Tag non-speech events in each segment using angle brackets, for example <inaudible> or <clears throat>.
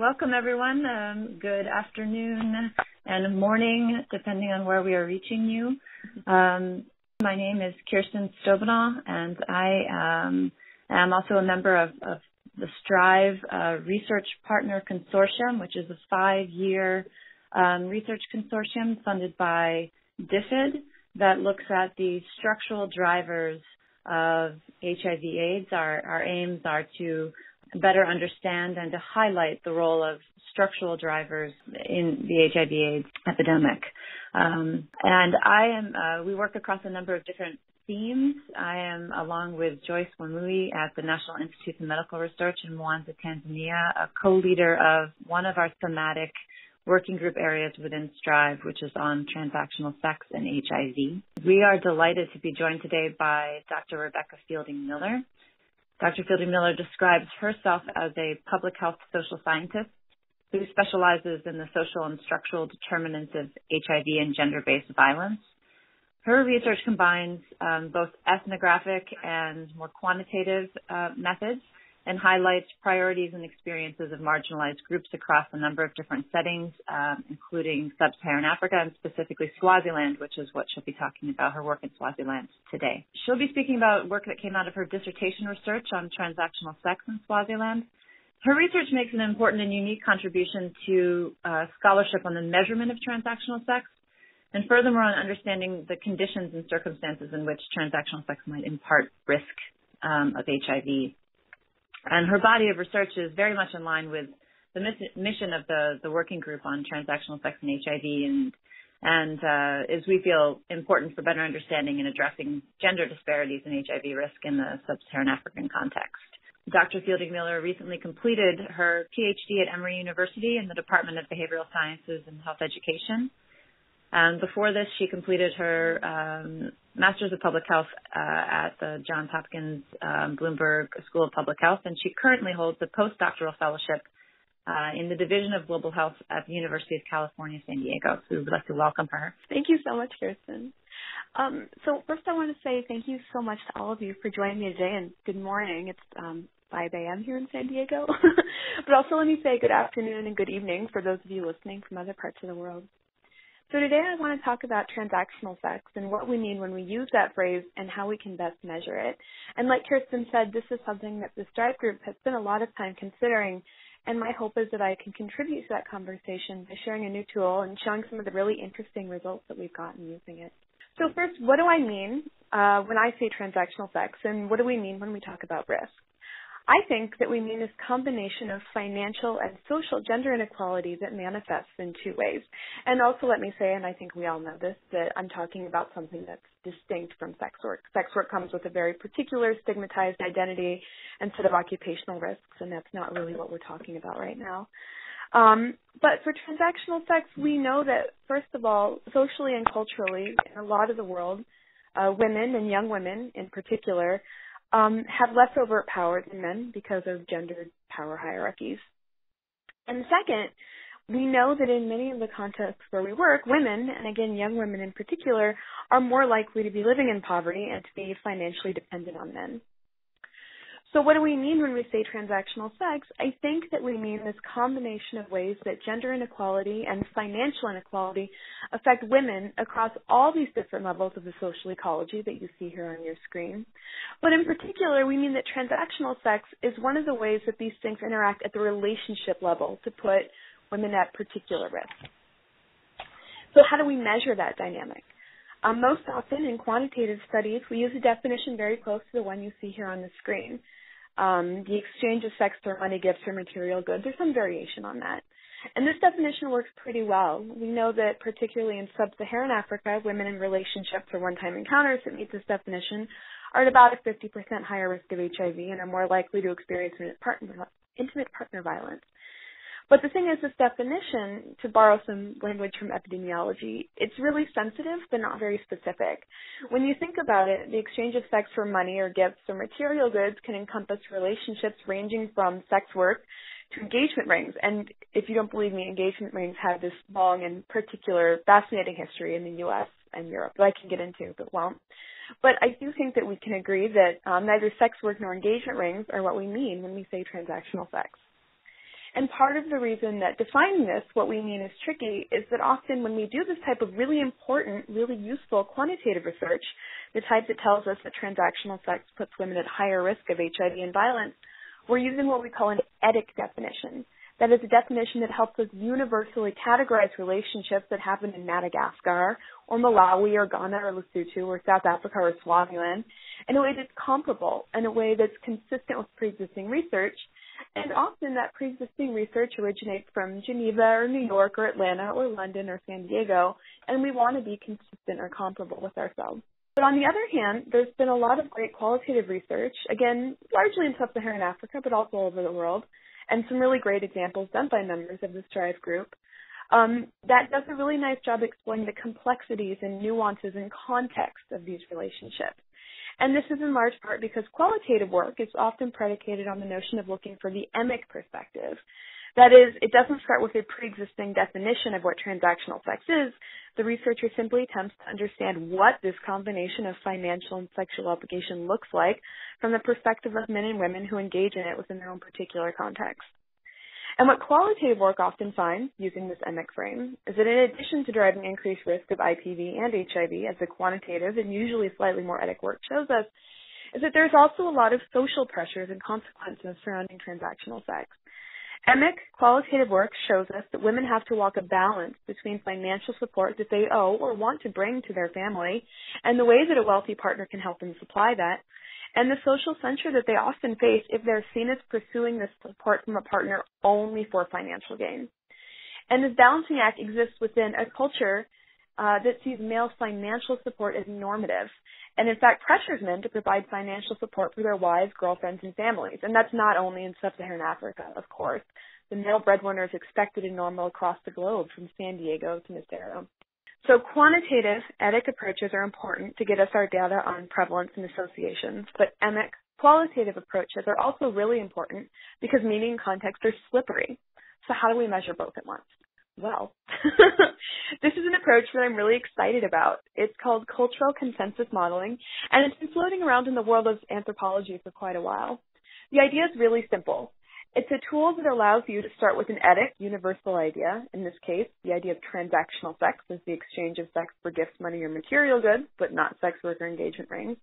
welcome everyone. Um, good afternoon and morning, depending on where we are reaching you. Um, my name is Kirsten Stoebenau, and I um, am also a member of, of the Strive uh, Research Partner Consortium, which is a five-year um, research consortium funded by DFID that looks at the structural drivers of HIV/AIDS. Our, our aims are to better understand and to highlight the role of structural drivers in the HIV/AIDS epidemic. Um, and I am, uh, we work across a number of different themes. I am, along with Joyce Wamoyi at the National Institute of Medical Research in Mwanza, Tanzania, a co-leader of one of our thematic working group areas within Strive, which is on transactional sex and HIV. We are delighted to be joined today by Dr. Rebecca Fielding Miller. Dr. Fielding Miller describes herself as a public health social scientist who specializes in the social and structural determinants of HIV and gender-based violence. Her research combines um, both ethnographic and more quantitative uh, methods and highlights priorities and experiences of marginalized groups across a number of different settings, um, including sub-Saharan Africa and specifically Swaziland, which is what she'll be talking about, her work in Swaziland today. She'll be speaking about work that came out of her dissertation research on transactional sex in Swaziland. Her research makes an important and unique contribution to uh, scholarship on the measurement of transactional sex, and furthermore on understanding the conditions and circumstances in which transactional sex might impart risk um, of HIV and her body of research is very much in line with the mission of the, the working group on transactional sex and HIV and and uh, is we feel important for better understanding and addressing gender disparities in HIV risk in the sub-Saharan African context. Dr. Fielding Miller recently completed her PhD at Emory University in the Department of Behavioral Sciences and Health Education. Um, before this, she completed her um, Master's of Public Health uh, at the Johns Hopkins um, Bloomberg School of Public Health, and she currently holds a postdoctoral fellowship uh, in the Division of Global Health at the University of California, San Diego. So we'd like to welcome her. Thank you so much, Kirsten. Um, so first, I want to say thank you so much to all of you for joining me today, and good morning. It's um, 5 a.m. here in San Diego. <laughs> but also let me say good afternoon and good evening for those of you listening from other parts of the world. So today I want to talk about transactional sex and what we mean when we use that phrase and how we can best measure it. And like Kirsten said, this is something that the Strive group has spent a lot of time considering and my hope is that I can contribute to that conversation by sharing a new tool and showing some of the really interesting results that we've gotten using it. So first, what do I mean uh, when I say transactional sex and what do we mean when we talk about risk? I think that we mean this combination of financial and social gender inequality that manifests in two ways. And also let me say, and I think we all know this, that I'm talking about something that's distinct from sex work. Sex work comes with a very particular stigmatized identity and set of occupational risks, and that's not really what we're talking about right now. Um, but for transactional sex, we know that, first of all, socially and culturally, in a lot of the world, uh, women and young women in particular um, have less overt power than men because of gendered power hierarchies. And second, we know that in many of the contexts where we work, women, and again young women in particular, are more likely to be living in poverty and to be financially dependent on men. So what do we mean when we say transactional sex? I think that we mean this combination of ways that gender inequality and financial inequality affect women across all these different levels of the social ecology that you see here on your screen. But in particular, we mean that transactional sex is one of the ways that these things interact at the relationship level to put women at particular risk. So how do we measure that dynamic? Um, most often in quantitative studies, we use a definition very close to the one you see here on the screen um, the exchange of sex for money, gifts, or material goods. There's some variation on that. And this definition works pretty well. We know that particularly in sub-Saharan Africa, women in relationships or one-time encounters that meet this definition are at about a 50% higher risk of HIV and are more likely to experience intimate partner violence. But the thing is, this definition, to borrow some language from epidemiology, it's really sensitive but not very specific. When you think about it, the exchange of sex for money or gifts or material goods can encompass relationships ranging from sex work to engagement rings. And if you don't believe me, engagement rings have this long and particular fascinating history in the U.S. and Europe that I can get into, but won't. But I do think that we can agree that um, neither sex work nor engagement rings are what we mean when we say transactional sex. And part of the reason that defining this, what we mean is tricky, is that often when we do this type of really important, really useful quantitative research, the type that tells us that transactional sex puts women at higher risk of HIV and violence, we're using what we call an etic definition. That is a definition that helps us universally categorize relationships that happen in Madagascar or Malawi or Ghana or Lesotho or South Africa or Swaziland in a way that's comparable, in a way that's consistent with pre-existing research. And often that pre-existing research originates from Geneva or New York or Atlanta or London or San Diego, and we want to be consistent or comparable with ourselves. But on the other hand, there's been a lot of great qualitative research, again, largely in sub-Saharan Africa, but also all over the world, and some really great examples done by members of the Strive group. Um, that does a really nice job explaining the complexities and nuances and context of these relationships. And this is in large part because qualitative work is often predicated on the notion of looking for the emic perspective. That is, it doesn't start with a pre-existing definition of what transactional sex is. The researcher simply attempts to understand what this combination of financial and sexual obligation looks like from the perspective of men and women who engage in it within their own particular context. And what qualitative work often finds, using this emic frame, is that in addition to driving increased risk of IPV and HIV, as the quantitative and usually slightly more etic work shows us, is that there's also a lot of social pressures and consequences surrounding transactional sex. EMIC qualitative work shows us that women have to walk a balance between financial support that they owe or want to bring to their family and the ways that a wealthy partner can help them supply that, and the social censure that they often face if they're seen as pursuing this support from a partner only for financial gain. And this balancing act exists within a culture uh, that sees male financial support as normative and in fact pressures men to provide financial support for their wives, girlfriends, and families. And that's not only in sub-Saharan Africa, of course. The male breadwinner is expected and normal across the globe, from San Diego to Madeira. So quantitative etic approaches are important to get us our data on prevalence and associations, but emic qualitative approaches are also really important because meaning and context are slippery. So how do we measure both at once? well, <laughs> this is an approach that I'm really excited about. It's called cultural consensus modeling, and it's been floating around in the world of anthropology for quite a while. The idea is really simple. It's a tool that allows you to start with an etic, universal idea. In this case, the idea of transactional sex is the exchange of sex for gifts, money, or material goods, but not sex worker engagement rings.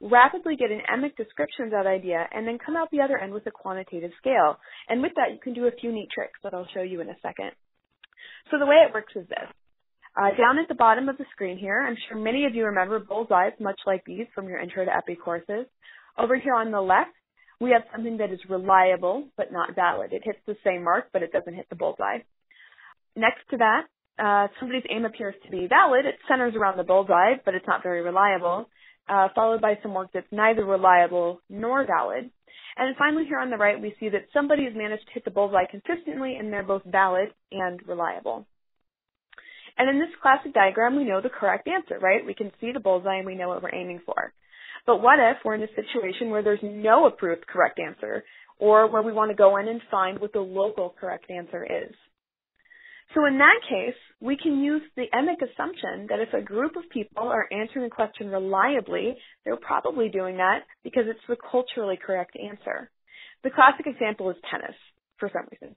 Rapidly get an emic description of that idea, and then come out the other end with a quantitative scale. And with that, you can do a few neat tricks that I'll show you in a second. So the way it works is this. Uh, down at the bottom of the screen here, I'm sure many of you remember bullseyes much like these from your intro to EPI courses. Over here on the left, we have something that is reliable but not valid. It hits the same mark, but it doesn't hit the bullseye. Next to that, uh, somebody's aim appears to be valid. It centers around the bullseye, but it's not very reliable, uh, followed by some work that's neither reliable nor valid. And finally, here on the right, we see that somebody has managed to hit the bullseye consistently, and they're both valid and reliable. And in this classic diagram, we know the correct answer, right? We can see the bullseye and we know what we're aiming for. But what if we're in a situation where there's no approved correct answer, or where we want to go in and find what the local correct answer is? So in that case, we can use the emic assumption that if a group of people are answering a question reliably, they're probably doing that because it's the culturally correct answer. The classic example is tennis, for some reason.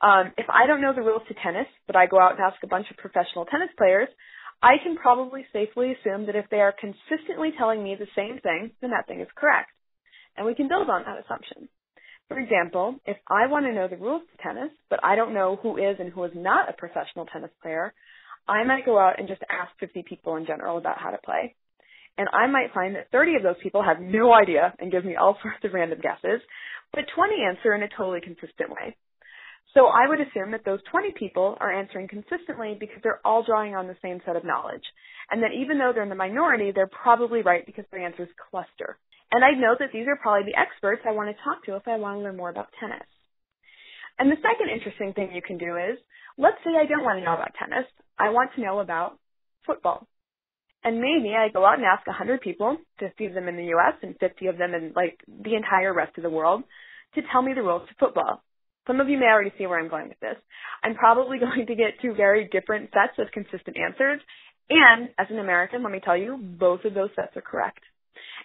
Um, if I don't know the rules to tennis, but I go out and ask a bunch of professional tennis players, I can probably safely assume that if they are consistently telling me the same thing, then that thing is correct. And we can build on that assumption. For example, if I want to know the rules to tennis, but I don't know who is and who is not a professional tennis player, I might go out and just ask 50 people in general about how to play. And I might find that 30 of those people have no idea and give me all sorts of random guesses, but 20 answer in a totally consistent way. So I would assume that those 20 people are answering consistently because they're all drawing on the same set of knowledge. And that even though they're in the minority, they're probably right because their answers cluster. And I know that these are probably the experts I want to talk to if I want to learn more about tennis. And the second interesting thing you can do is, let's say I don't want to know about tennis. I want to know about football. And maybe I go out and ask 100 people, 50 of them in the US and 50 of them in like the entire rest of the world, to tell me the rules to football. Some of you may already see where I'm going with this. I'm probably <laughs> going to get two very different sets of consistent answers. And as an American, let me tell you, both of those sets are correct.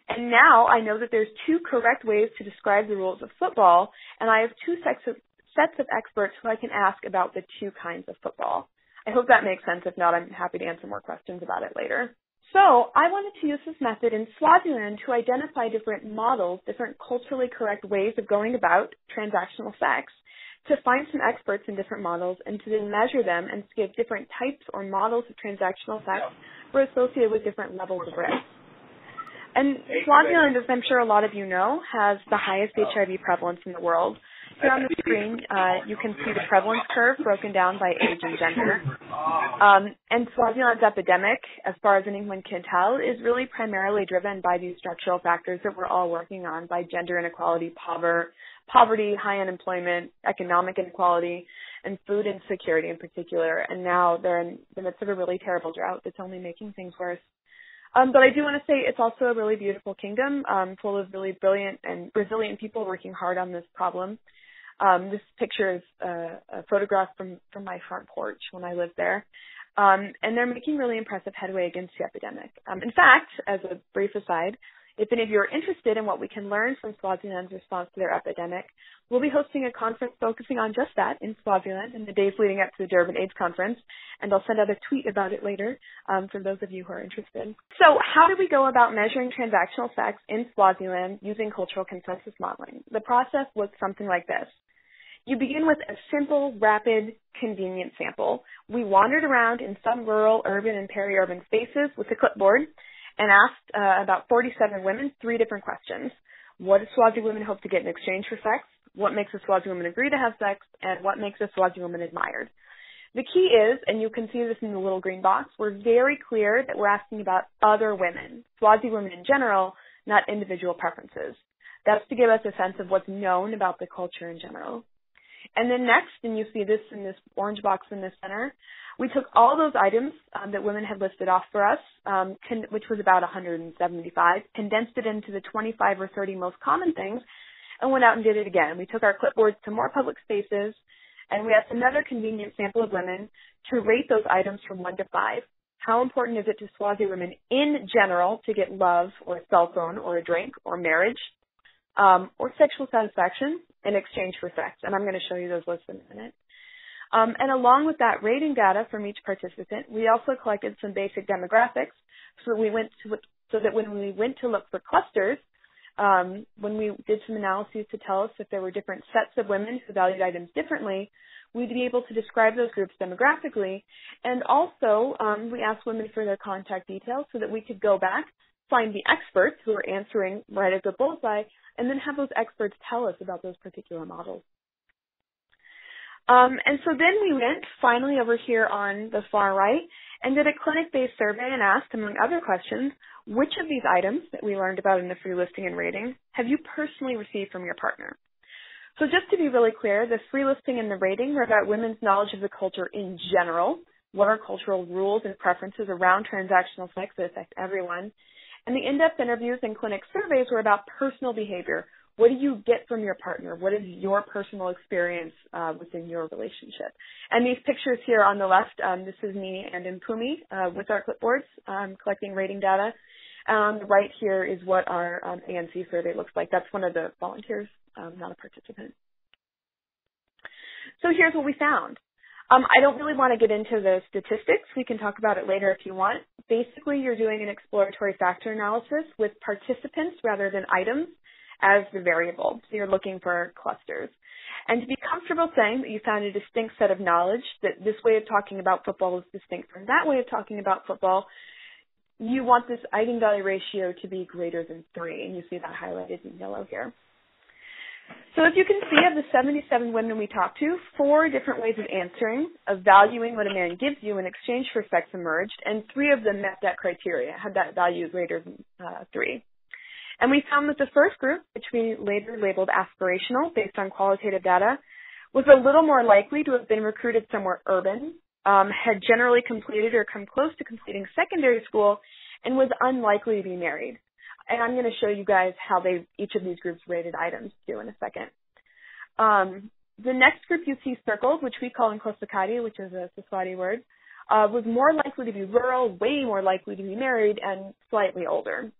And now I know that there's two correct ways to describe the rules of football, and I have two sets of, sets of experts who I can ask about the two kinds of football. I hope that makes sense. If not, I'm happy to answer more questions about it later. So I wanted to use this method in Swaziland to identify different models, different culturally correct ways of going about transactional sex, to find some experts in different models and to then measure them and to give different types or models of transactional sex were associated with different levels of risk. And Swaziland, as I'm sure a lot of you know, has the highest HIV prevalence in the world. Here on the screen, uh, you can see the prevalence curve broken down by age and gender. Um, and Swaziland's epidemic, as far as anyone can tell, is really primarily driven by these structural factors that we're all working on by gender inequality, poverty, poverty, high unemployment, economic inequality, and food insecurity in particular. And now they're in the midst of a really terrible drought that's only making things worse. Um, but I do want to say it's also a really beautiful kingdom, um, full of really brilliant and resilient people working hard on this problem. Um, this picture is uh, a photograph from from my front porch when I lived there, um, and they're making really impressive headway against the epidemic. Um, in fact, as a brief aside, if any of you are interested in what we can learn from Swaziland's response to their epidemic, we'll be hosting a conference focusing on just that in Swaziland in the days leading up to the Durban AIDS conference, and I'll send out a tweet about it later um, for those of you who are interested. So, how do we go about measuring transactional sex in Swaziland using cultural consensus modeling? The process looks something like this. You begin with a simple, rapid, convenient sample. We wandered around in some rural, urban, and peri-urban spaces with a clipboard and asked uh, about 47 women three different questions. What do Swazi women hope to get in exchange for sex? What makes a Swazi woman agree to have sex? And what makes a Swazi woman admired? The key is, and you can see this in the little green box, we're very clear that we're asking about other women, Swazi women in general, not individual preferences. That's to give us a sense of what's known about the culture in general. And then next, and you see this in this orange box in the center, we took all those items um, that women had listed off for us, um, con- which was about 175, condensed it into the 25 or 30 most common things, and went out and did it again. We took our clipboards to more public spaces, and we asked another convenient sample of women to rate those items from 1 to 5. How important is it to Swazi women in general to get love or a cell phone or a drink or marriage um, or sexual satisfaction in exchange for sex? And I'm going to show you those lists in a minute. Um, and along with that rating data from each participant, we also collected some basic demographics. So we went to, so that when we went to look for clusters, um, when we did some analyses to tell us if there were different sets of women who valued items differently, we'd be able to describe those groups demographically. And also, um, we asked women for their contact details so that we could go back, find the experts who are answering right at the bullseye, and then have those experts tell us about those particular models. Um, and so then we went finally over here on the far right and did a clinic-based survey and asked, among other questions, which of these items that we learned about in the free listing and rating have you personally received from your partner? So just to be really clear, the free listing and the rating were about women's knowledge of the culture in general, what are cultural rules and preferences around transactional sex that affect everyone, and the in-depth interviews and clinic surveys were about personal behavior, what do you get from your partner? What is your personal experience uh, within your relationship? And these pictures here on the left, um, this is me and Impumi uh, with our clipboards um, collecting rating data. On the right here is what our um, ANC survey looks like. That's one of the volunteers, um, not a participant. So here's what we found. Um, I don't really want to get into the statistics. We can talk about it later if you want. Basically, you're doing an exploratory factor analysis with participants rather than items as the variable. So you're looking for clusters. And to be comfortable saying that you found a distinct set of knowledge, that this way of talking about football is distinct from that way of talking about football, you want this eigenvalue ratio to be greater than 3, and you see that highlighted in yellow here. So as you can see, of the 77 women we talked to, four different ways of answering, of valuing what a man gives you in exchange for sex emerged, and three of them met that criteria, had that value greater than uh, 3. And we found that the first group, which we later labeled aspirational based on qualitative data, was a little more likely to have been recruited somewhere urban, um, had generally completed or come close to completing secondary school, and was unlikely to be married. And I'm going to show you guys how they each of these groups rated items too in a second. Um, the next group you see circled, which we call Nkosikati, which is a Siswati word, uh, was more likely to be rural, way more likely to be married, and slightly older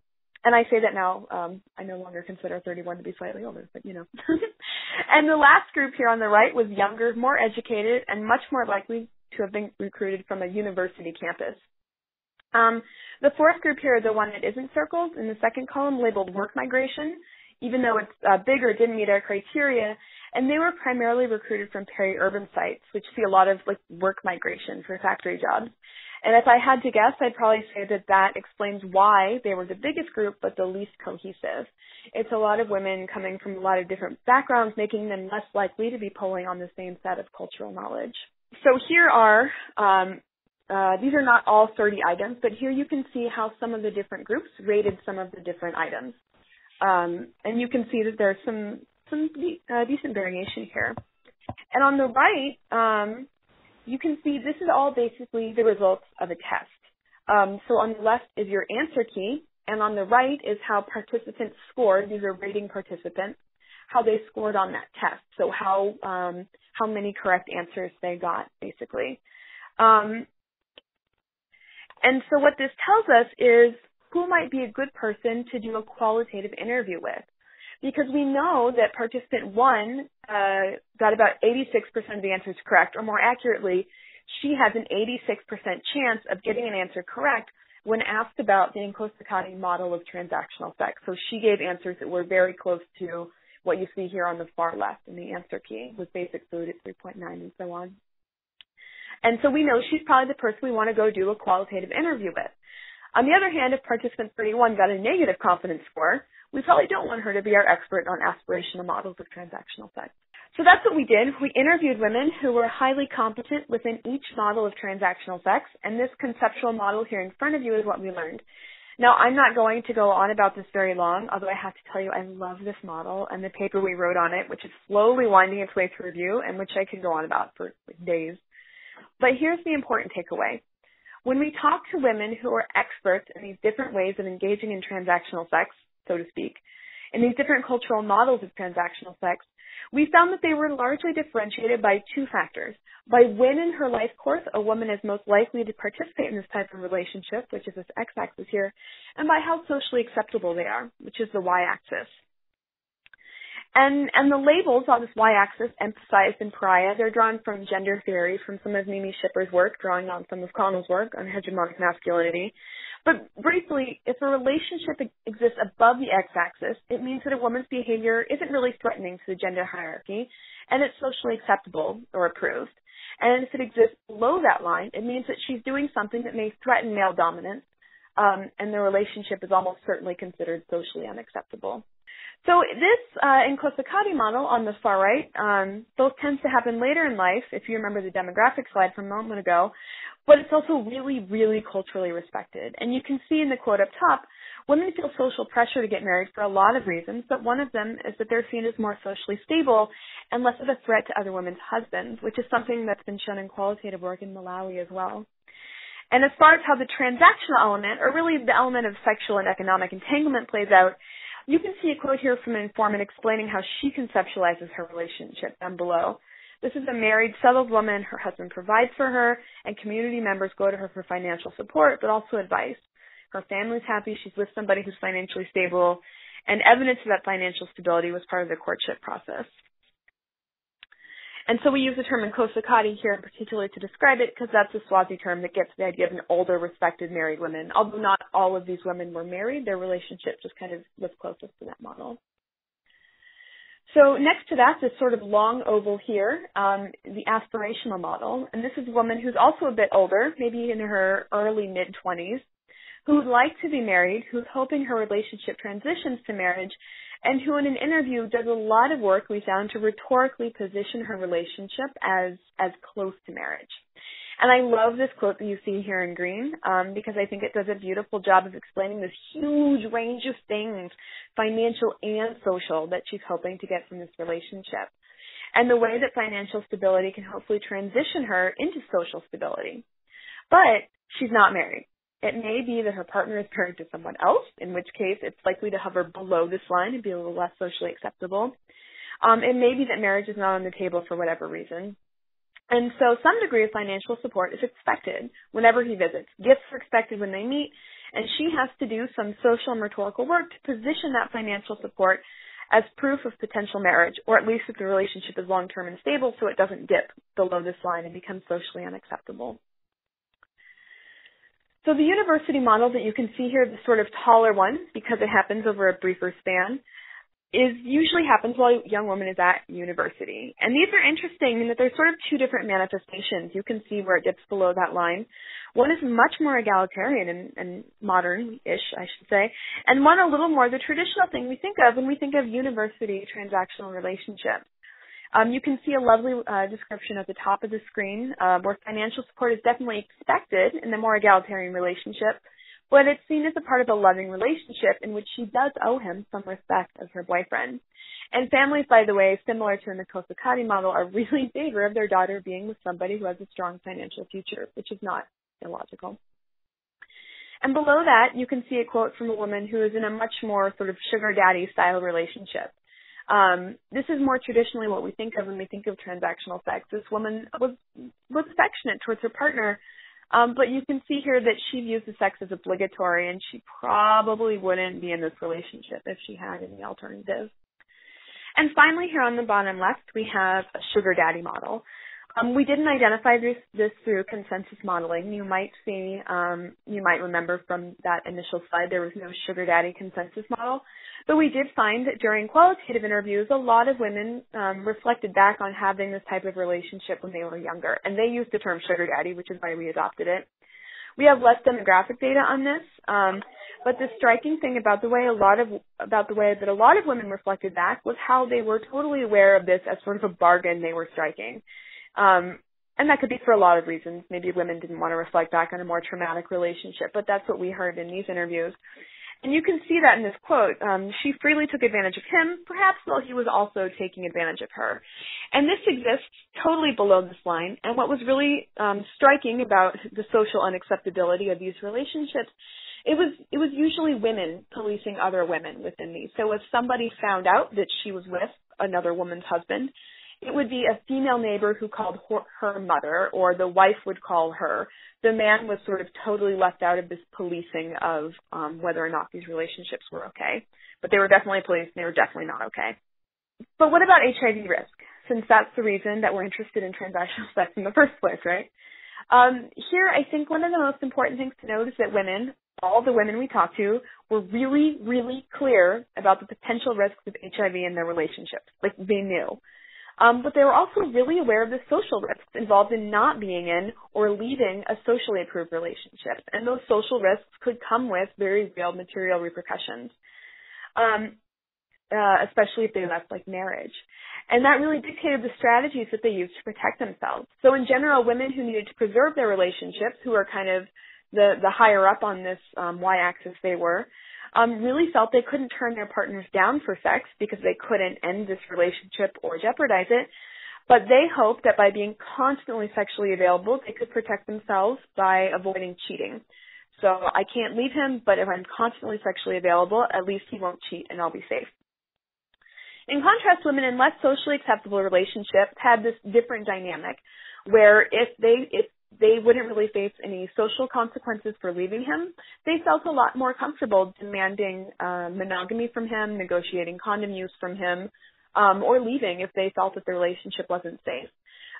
and I say that now, um, I no longer consider 31 to be slightly older, but you know. <laughs> and the last group here on the right was younger, more educated, and much more likely to have been recruited from a university campus. Um, the fourth group here, the one that isn't circled in the second column, labeled work migration, even though it's uh, bigger, didn't meet our criteria, and they were primarily recruited from peri-urban sites, which see a lot of like work migration for factory jobs. And if I had to guess, I'd probably say that that explains why they were the biggest group but the least cohesive. It's a lot of women coming from a lot of different backgrounds, making them less likely to be pulling on the same set of cultural knowledge. So here are, um, uh, these are not all 30 items, but here you can see how some of the different groups rated some of the different items. Um, and you can see that there's some some de- uh, decent variation here. And on the right, um, you can see this is all basically the results of a test. Um, so on the left is your answer key, and on the right is how participants scored. These are rating participants, how they scored on that test. So how um, how many correct answers they got, basically. Um, and so what this tells us is who might be a good person to do a qualitative interview with because we know that participant one uh, got about 86% of the answers correct, or more accurately, she has an 86% chance of getting an answer correct when asked about the Nkosikati model of transactional sex. So she gave answers that were very close to what you see here on the far left in the answer key with basic food at 3.9 and so on. And so we know she's probably the person we want to go do a qualitative interview with. On the other hand, if participant 31 got a negative confidence score, we probably don't want her to be our expert on aspirational models of transactional sex. So that's what we did. We interviewed women who were highly competent within each model of transactional sex, and this conceptual model here in front of you is what we learned. Now, I'm not going to go on about this very long, although I have to tell you I love this model and the paper we wrote on it, which is slowly winding its way through review and which I could go on about for days. But here's the important takeaway. When we talk to women who are experts in these different ways of engaging in transactional sex, so to speak, in these different cultural models of transactional sex, we found that they were largely differentiated by two factors. By when in her life course a woman is most likely to participate in this type of relationship, which is this x-axis here, and by how socially acceptable they are, which is the y-axis. And, and the labels on this y-axis, emphasized in pariah, they're drawn from gender theory, from some of Mimi Schippers' work, drawing on some of Connell's work on hegemonic masculinity. But briefly, if a relationship exists above the x-axis, it means that a woman's behavior isn't really threatening to the gender hierarchy, and it's socially acceptable or approved. And if it exists below that line, it means that she's doing something that may threaten male dominance, um, and the relationship is almost certainly considered socially unacceptable. So this uh, model on the far right, um, both tends to happen later in life, if you remember the demographic slide from a moment ago, but it's also really, really culturally respected. And you can see in the quote up top, women feel social pressure to get married for a lot of reasons, but one of them is that they're seen as more socially stable and less of a threat to other women's husbands, which is something that's been shown in qualitative work in Malawi as well. And as far as how the transactional element, or really the element of sexual and economic entanglement plays out, you can see a quote here from an informant explaining how she conceptualizes her relationship down below. This is a married, settled woman. Her husband provides for her, and community members go to her for financial support, but also advice. Her family's happy. She's with somebody who's financially stable, and evidence of that financial stability was part of the courtship process. And so we use the term Nkosikati here in particular to describe it because that's a Swazi term that gets the idea of an older, respected married woman. Although not all of these women were married, their relationship just kind of was closest to that model. So next to that, this sort of long oval here, um, the aspirational model. And this is a woman who's also a bit older, maybe in her early mid 20s, who would like to be married, who's hoping her relationship transitions to marriage, and who in an interview does a lot of work we found to rhetorically position her relationship as as close to marriage. And I love this quote that you see here in green um, because I think it does a beautiful job of explaining this huge range of things, financial and social, that she's hoping to get from this relationship. And the way that financial stability can hopefully transition her into social stability. But she's not married. It may be that her partner is married to someone else, in which case it's likely to hover below this line and be a little less socially acceptable. Um, it may be that marriage is not on the table for whatever reason. And so some degree of financial support is expected whenever he visits. Gifts are expected when they meet, and she has to do some social and rhetorical work to position that financial support as proof of potential marriage, or at least that the relationship is long term and stable so it doesn't dip below this line and become socially unacceptable. So the university model that you can see here, the sort of taller one, because it happens over a briefer span, is usually happens while a young woman is at university. And these are interesting in that there's sort of two different manifestations. You can see where it dips below that line. One is much more egalitarian and, and modern-ish, I should say, and one a little more the traditional thing we think of when we think of university transactional relationships. Um, you can see a lovely uh, description at the top of the screen uh, where financial support is definitely expected in the more egalitarian relationship but it's seen as a part of a loving relationship in which she does owe him some respect as her boyfriend. And families, by the way, similar to in the Kosakati model, are <laughs> really in favor of their daughter being with somebody who has a strong financial future, which is not illogical. And below that, you can see a quote from a woman who is in a much more sort of sugar daddy style relationship. Um, this is more traditionally what we think of when we think of transactional sex. This woman was was affectionate towards her partner, um, but you can see here that she views the sex as obligatory, and she probably wouldn't be in this relationship if she had any alternatives. And finally, here on the bottom left, we have a sugar daddy model. Um, we didn't identify this, this, through consensus modeling. You might see, um, you might remember from that initial slide, there was no sugar daddy consensus model. But we did find that during qualitative interviews, a lot of women um, reflected back on having this type of relationship when they were younger, and they used the term sugar daddy, which is why we adopted it. We have less demographic data on this, um, but the striking thing about the way a lot of about the way that a lot of women reflected back was how they were totally aware of this as sort of a bargain they were striking. Um, and that could be for a lot of reasons. Maybe women didn't want to reflect back on a more traumatic relationship, but that's what we heard in these interviews. And you can see that in this quote. Um, she freely took advantage of him, perhaps while he was also taking advantage of her. And this exists totally below this line. And what was really um, striking about the social unacceptability of these relationships, it was it was usually women policing other women within these. So if somebody found out that she was with another woman's husband, it would be a female neighbor who called her, her mother, or the wife would call her. The man was sort of totally left out of this policing of um, whether or not these relationships were okay. But they were definitely policed, and they were definitely not okay. But what about HIV risk? Since that's the reason that we're interested in transactional sex in the first place, right? Um, here, I think one of the most important things to note is that women, all the women we talked to, were really, really clear about the potential risks of HIV in their relationships. Like they knew. Um, but they were also really aware of the social risks involved in not being in or leaving a socially approved relationship. And those social risks could come with very real material repercussions, um, uh, especially if they left like marriage. And that really dictated the strategies that they used to protect themselves. So in general, women who needed to preserve their relationships, who are kind of the, the higher up on this um, y-axis they were, um, really felt they couldn't turn their partners down for sex because they couldn't end this relationship or jeopardize it. But they hoped that by being constantly sexually available, they could protect themselves by avoiding cheating. So I can't leave him, but if I'm constantly sexually available, at least he won't cheat and I'll be safe. In contrast, women in less socially acceptable relationships had this different dynamic where if they if they wouldn't really face any social consequences for leaving him. They felt a lot more comfortable demanding uh, monogamy from him, negotiating condom use from him, um, or leaving if they felt that the relationship wasn't safe.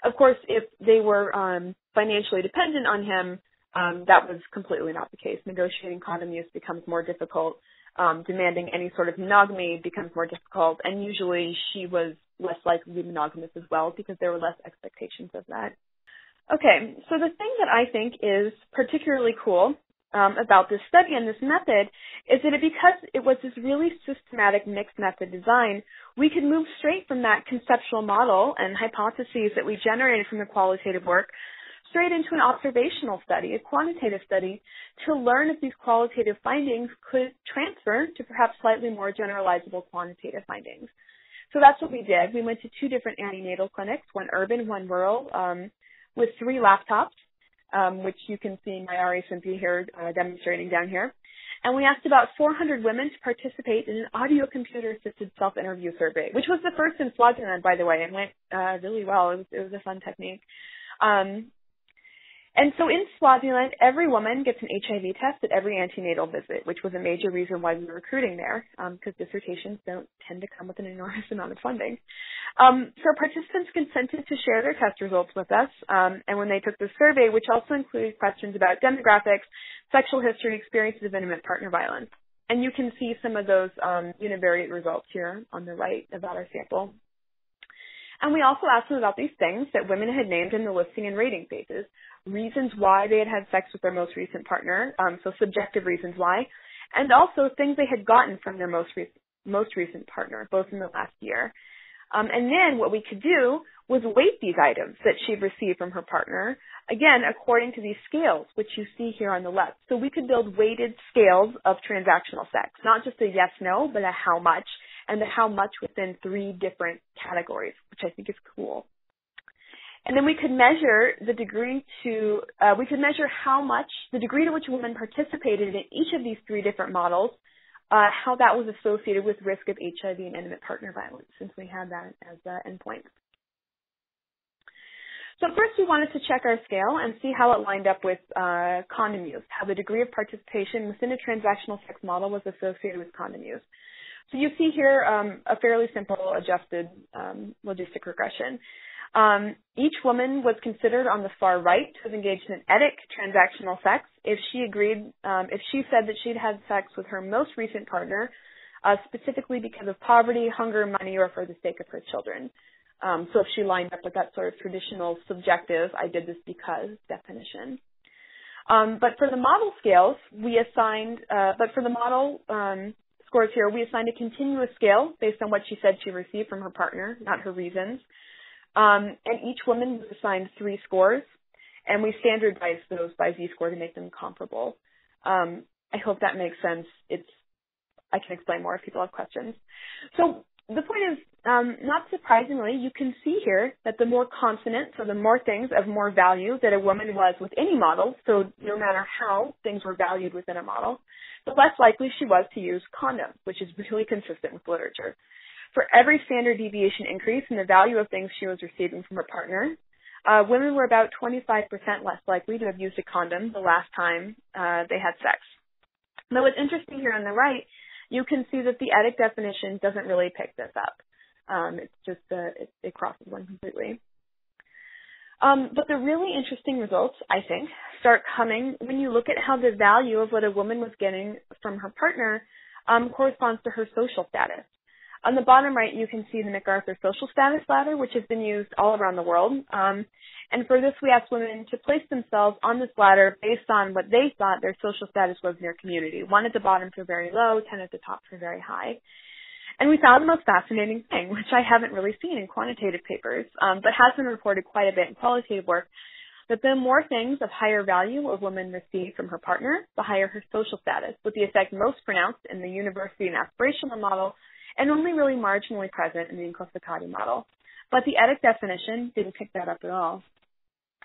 Of course, if they were um, financially dependent on him, um, that was completely not the case. Negotiating condom use becomes more difficult. Um, demanding any sort of monogamy becomes more difficult, and usually she was less likely to be monogamous as well because there were less expectations of that. Okay, so the thing that I think is particularly cool um, about this study and this method is that it, because it was this really systematic mixed method design, we could move straight from that conceptual model and hypotheses that we generated from the qualitative work straight into an observational study, a quantitative study, to learn if these qualitative findings could transfer to perhaps slightly more generalizable quantitative findings. So that's what we did. We went to two different antenatal clinics, one urban, one rural. Um, with three laptops, um, which you can see my RA here uh, demonstrating down here. And we asked about 400 women to participate in an audio computer assisted self interview survey, which was the first in Swaziland, by the way, and went uh, really well. It was, it was a fun technique. Um, And so in Swaziland, every woman gets an HIV test at every antenatal visit, which was a major reason why we were recruiting there, because um, dissertations don't tend to come with an enormous <laughs> amount of funding. Um, so participants consented to share their test results with us, um, and when they took the survey, which also included questions about demographics, sexual history, experiences of intimate partner violence. And you can see some of those um, univariate results here on the right about our sample. And we also asked them about these things that women had named in the listing and rating phases, reasons why they had had sex with their most recent partner, um, so subjective reasons why, and also things they had gotten from their most recent most recent partner, both in the last year. Um, and then what we could do was weight these items that she'd received from her partner, again, according to these scales, which you see here on the left. So we could build weighted scales of transactional sex, not just a yes, no, but a how much, and the how much within three different categories, which I think is cool. And then we could measure the degree to, uh, we could measure how much, the degree to which a woman participated in each of these three different models, uh, how that was associated with risk of HIV and intimate partner violence, since we had that as an endpoint. So first we wanted to check our scale and see how it lined up with uh, condom use, how the degree of participation within a transactional sex model was associated with condom use. So you see here um, a fairly simple adjusted um, logistic regression. Um, each woman was considered on the far right to have engaged in etic transactional sex if she agreed, um, if she said that she'd had sex with her most recent partner, uh, specifically because of poverty, hunger, money, or for the sake of her children. Um, so if she lined up with that sort of traditional subjective, I did this because definition. Um, but for the model scales, we assigned, uh, but for the model um, scores here, we assigned a continuous scale based on what she said she received from her partner, not her reasons. Um, and each woman was assigned three scores, and we standardized those by Z-score to make them comparable. Um, I hope that makes sense. It's I can explain more if people have questions. So the point is, um, not surprisingly, you can see here that the more consonant, so the more things of more value that a woman was with any model, so no matter how things were valued within a model, the less likely she was to use condoms, which is really consistent with literature. For every standard deviation increase in the value of things she was receiving from her partner, uh, women were about 25% less likely to have used a condom the last time uh, they had sex. Now, what's interesting here on the right you can see that the etic definition doesn't really pick this up. Um, it's just uh, it, it, crosses one completely. Um, but the really interesting results, I think, start coming when you look at how the value of what a woman was getting from her partner um, corresponds to her social status. On the bottom right, you can see the MacArthur Social Status Ladder, which has been used all around the world. Um, and for this, we asked women to place themselves on this ladder based on what they thought their social status was in their community. One at the bottom for very low, ten at the top for very high. And we found the most fascinating thing, which I haven't really seen in quantitative papers, um, but has been reported quite a bit in qualitative work, that the more things of higher value a woman received from her partner, the higher her social status, with the effect most pronounced in the university and aspirational model, and only really marginally present in the Nkosikati model. But the etic definition didn't pick that up at all.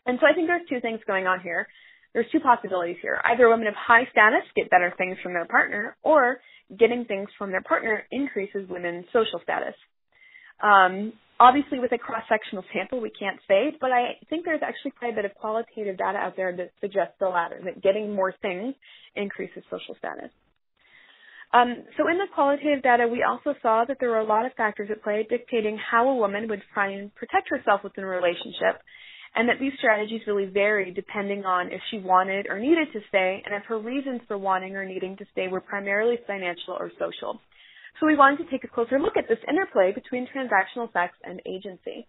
And so I think there's two things going on here. There's two possibilities here. Either women of high status get better things from their partner, or getting things from their partner increases women's social status. Um, obviously, with a cross-sectional sample, we can't say, but I think there's actually quite a bit of qualitative data out there that suggests the latter, that getting more things increases social status. Um, so in the qualitative data, we also saw that there were a lot of factors at play dictating how a woman would try and protect herself within a relationship and that these strategies really vary depending on if she wanted or needed to stay and if her reasons for wanting or needing to stay were primarily financial or social. So we wanted to take a closer look at this interplay between transactional sex and agency.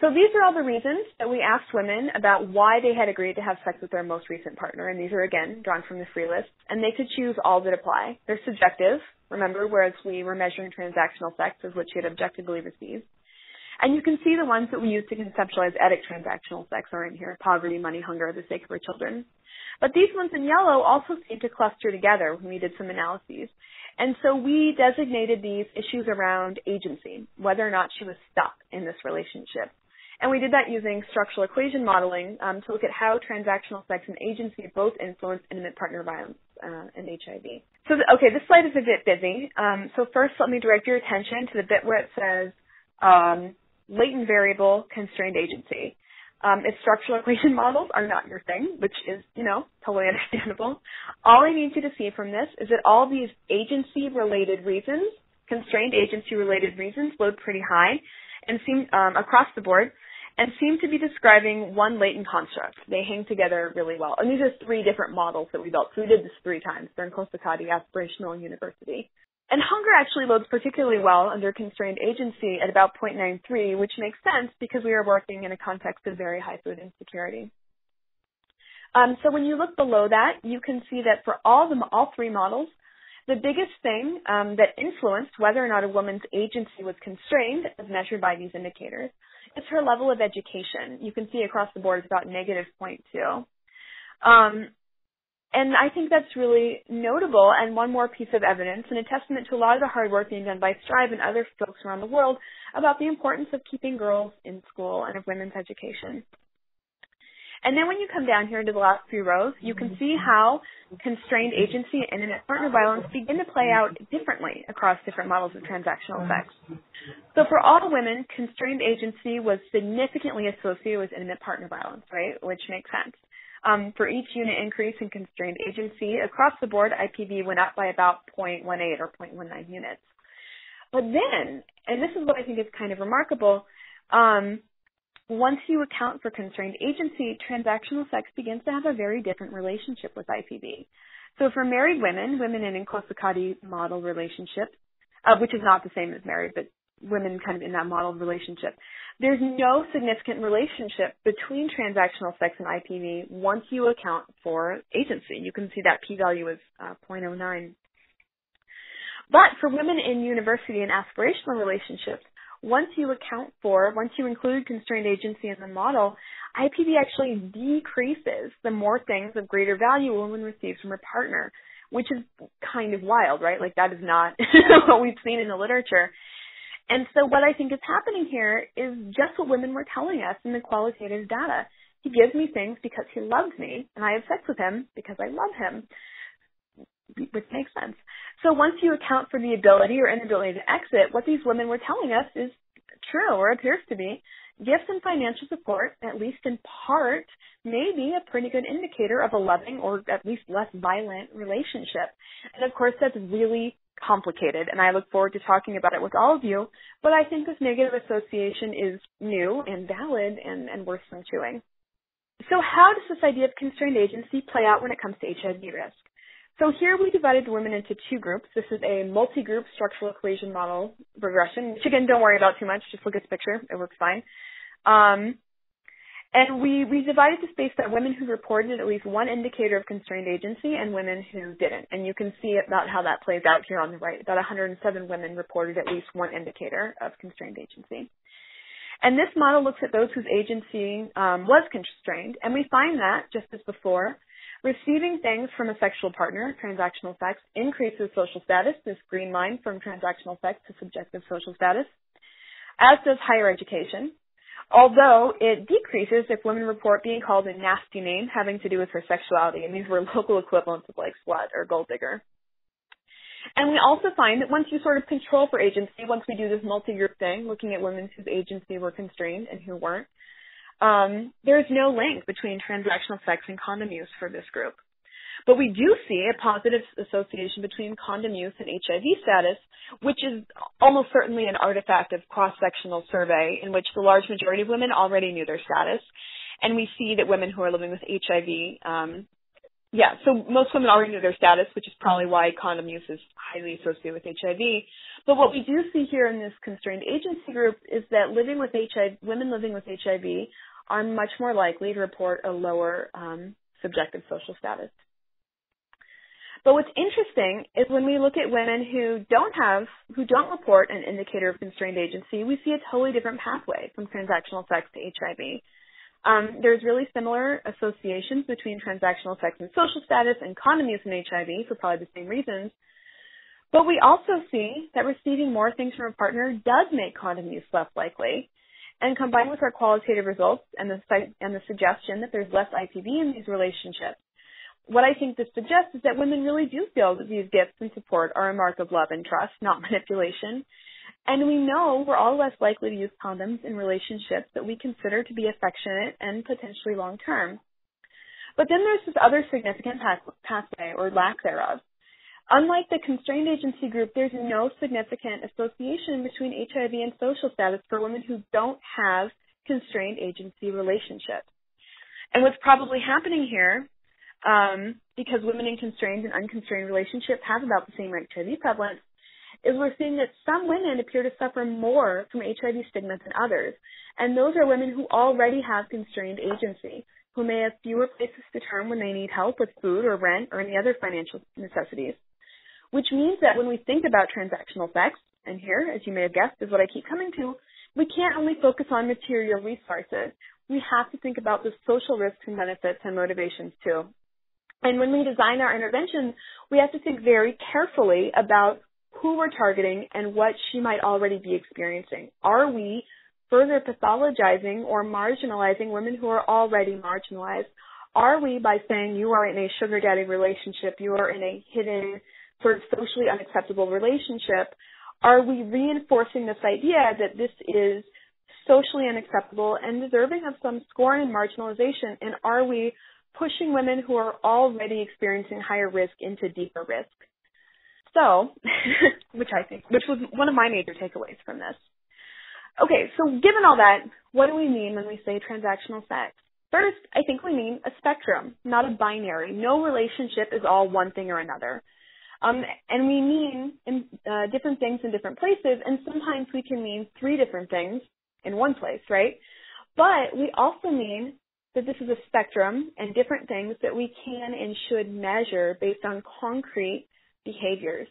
So these are all the reasons that we asked women about why they had agreed to have sex with their most recent partner, and these are again drawn from the free list, and they could choose all that apply. They're subjective, remember, whereas we were measuring transactional sex as what she had objectively received. And you can see the ones that we use to conceptualize etic transactional sex are in here, poverty, money, hunger, the sake of our children. But these ones in yellow also seem to cluster together when we did some analyses. And so we designated these issues around agency, whether or not she was stuck in this relationship. And we did that using structural equation modeling um, to look at how transactional sex and agency both influence intimate partner violence uh, and HIV. So, the, okay, this slide is a bit busy. Um, so first, let me direct your attention to the bit where it says um, latent variable constrained agency. Um, if structural <laughs> equation models are not your thing, which is, you know, totally <laughs> understandable, all I need you to see from this is that all these agency-related reasons, constrained agency-related reasons, load pretty high and seem um, across the board and seem to be describing one latent construct. They hang together really well. And these are three different models that we built. So we did this three times during Nkosikati Aspirational University. And hunger actually loads particularly well under constrained agency at about 0.93, which makes sense because we are working in a context of very high food insecurity. Um, so when you look below that, you can see that for all the all three models, the biggest thing um, that influenced whether or not a woman's agency was constrained, as measured by these indicators, is her level of education. You can see across the board it's about negative 0.2. Um, and I think that's really notable and one more piece of evidence and a testament to a lot of the hard work being done by Strive and other folks around the world about the importance of keeping girls in school and of women's education. And then when you come down here into the last few rows, you can see how constrained agency and intimate partner violence begin to play out differently across different models of transactional sex. So for all women, constrained agency was significantly associated with intimate partner violence, right? Which makes sense. Um, for each unit increase in constrained agency, across the board, IPV went up by about 0.18 or 0.19 units. But then, and this is what I think is kind of remarkable, um, once you account for constrained agency, transactional sex begins to have a very different relationship with IPV. So for married women, women in a Nkosikati model relationship, uh, which is not the same as married, but women kind of in that model relationship, there's no significant relationship between transactional sex and IPV once you account for agency. You can see that p-value is uh, 0.09. But for women in university and aspirational relationships, once you account for, once you include constrained agency in the model, IPV actually decreases the more things of greater value a woman receives from her partner, which is kind of wild, right? Like that is not <laughs> what we've seen in the literature. And so what I think is happening here is just what women were telling us in the qualitative data. He gives me things because he loves me, and I have sex with him because I love him, which makes sense. So once you account for the ability or inability to exit, what these women were telling us is true or appears to be. Gifts and financial support, at least in part, may be a pretty good indicator of a loving or at least less violent relationship. And of course, that's really complicated, and I look forward to talking about it with all of you. But I think this negative association is new and valid and, and worth some chewing. So, how does this idea of constrained agency play out when it comes to HIV risk? So here we divided women into two groups. This is a multi-group structural equation model regression, which again, don't worry about too much. Just look at the picture. It works fine. Um, and we, we divided the space that women who reported at least one indicator of constrained agency and women who didn't. And you can see about how that plays out here on the right. About 107 women reported at least one indicator of constrained agency. And this model looks at those whose agency um, was constrained. And we find that, just as before, receiving things from a sexual partner, transactional sex, increases social status, this green line from transactional sex to subjective social status, as does higher education, although it decreases if women report being called a nasty name having to do with her sexuality, and these were <laughs> local equivalents of like slut or gold digger. And we also find that once you sort of control for agency, once we do this multi-group thing, looking at women whose agency were constrained and who weren't, um, there is no link between transactional sex and condom use for this group. But we do see a positive association between condom use and HIV status, which is almost certainly an artifact of cross-sectional survey in which the large majority of women already knew their status. And we see that women who are living with HIV, um, yeah, so most women already knew their status, which is probably why condom use is highly associated with HIV. But what we do see here in this constrained agency group is that living with HIV, women living with HIV are much more likely to report a lower um, subjective social status. But what's interesting is when we look at women who don't have, who don't report an indicator of constrained agency, we see a totally different pathway from transactional sex to HIV. Um, there's really similar associations between transactional sex and social status and condom use and HIV for probably the same reasons. But we also see that receiving more things from a partner does make condom use less likely. And combined with our qualitative results and the, and the suggestion that there's less IPV in these relationships, what I think this suggests is that women really do feel that these gifts and support are a mark of love and trust, not manipulation. And we know we're all less likely to use condoms in relationships that we consider to be affectionate and potentially long term. But then there's this other significant pathway or lack thereof. Unlike the constrained agency group, there's no significant association between HIV and social status for women who don't have constrained agency relationships. And what's probably happening here, um, because women in constrained and unconstrained relationships have about the same HIV prevalence, is we're seeing that some women appear to suffer more from HIV stigma than others. And those are women who already have constrained agency, who may have fewer places to turn when they need help with food or rent or any other financial necessities which means that when we think about transactional sex, and here, as you may have guessed, is what I keep coming to, we can't only focus on material resources. We have to think about the social risks and benefits and motivations too. And when we design our intervention, we have to think very carefully about who we're targeting and what she might already be experiencing. Are we further pathologizing or marginalizing women who are already marginalized? Are we, by saying you are in a sugar daddy relationship, you are in a hidden sort of socially unacceptable relationship, are we reinforcing this idea that this is socially unacceptable and deserving of some scorn and marginalization? And are we pushing women who are already experiencing higher risk into deeper risk? So, <laughs> which I think, which was one of my major takeaways from this. Okay, so given all that, what do we mean when we say transactional sex? First, I think we mean a spectrum, not a binary. No relationship is all one thing or another. Um, and we mean in, uh, different things in different places, and sometimes we can mean three different things in one place, right? But we also mean that this is a spectrum and different things that we can and should measure based on concrete behaviors.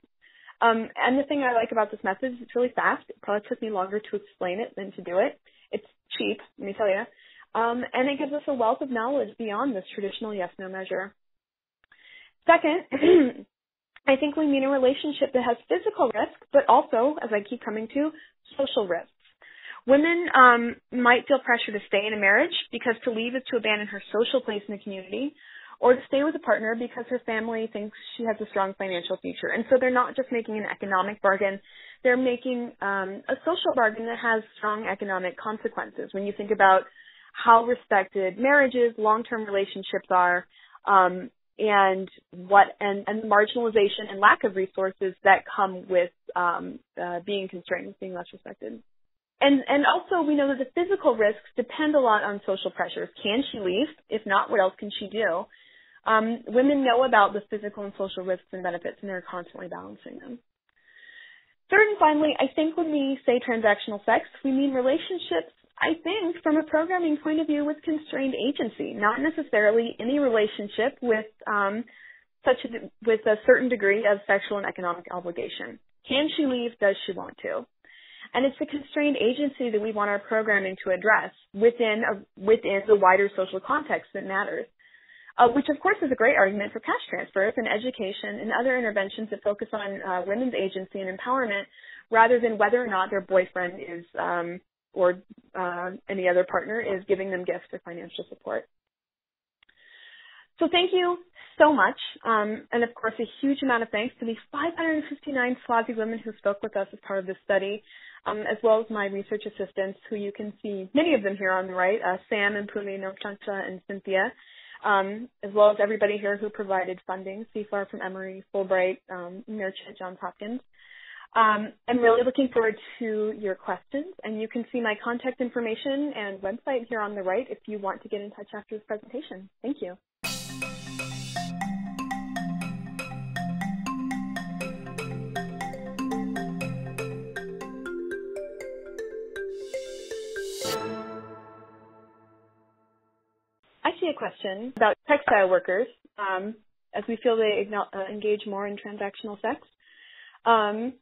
Um, and the thing I like about this method is it's really fast. It probably took me longer to explain it than to do it. It's cheap, let me tell you. Um, and it gives us a wealth of knowledge beyond this traditional yes-no measure. Second, <clears throat> I think we mean a relationship that has physical risk, but also, as I keep coming to, social risks. Women um, might feel pressure to stay in a marriage because to leave is to abandon her social place in the community, or to stay with a partner because her family thinks she has a strong financial future. And so they're not just making an economic bargain, they're making um, a social bargain that has strong economic consequences. When you think about how respected marriages, long-term relationships are, um, and what and, and the marginalization and lack of resources that come with um, uh, being constrained, being less respected. And and also we know that the physical risks depend a lot on social pressures. Can she leave? If not, what else can she do? Um, women know about the physical and social risks and benefits, and they're constantly balancing them. Third and finally, I think when we say transactional sex, we mean relationships I think from a programming point of view with constrained agency, not necessarily any relationship with um, such a, with a certain degree of sexual and economic obligation. Can she leave? Does she want to? And it's the constrained agency that we want our programming to address within a, within the wider social context that matters. Uh, which of course is a great argument for cash transfers and education and other interventions that focus on uh, women's agency and empowerment rather than whether or not their boyfriend is um, or uh, any other partner is giving them gifts or financial support. So thank you so much, um, and of course a huge amount of thanks to the 559 Swazi women who spoke with us as part of this study, um, as well as my research assistants, who you can see many of them here on the right, uh, Sam and Pumi Nokchancha and Cynthia, um, as well as everybody here who provided funding, CFAR from Emory, Fulbright, um, Johns Hopkins. Um, I'm really looking forward to your questions, and you can see my contact information and website here on the right if you want to get in touch after this presentation. Thank you. I see a question about textile workers um, as we feel they uh, engage more in transactional sex. Um,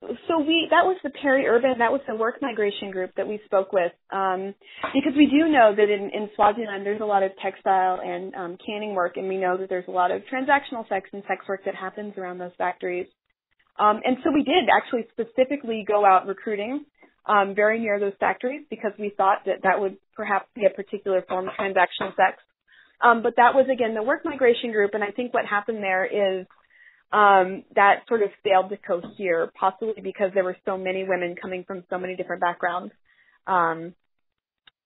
so we that was the peri-urban that was the work migration group that we spoke with um, because we do know that in, in Swaziland there's a lot of textile and um, canning work and we know that there's a lot of transactional sex and sex work that happens around those factories. Um, and so we did actually specifically go out recruiting um, very near those factories because we thought that that would perhaps be a particular form of transactional sex. Um, but that was again the work migration group and I think what happened there is um, that sort of failed to cohere, possibly because there were so many women coming from so many different backgrounds um,